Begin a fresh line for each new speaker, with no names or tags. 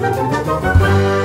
Música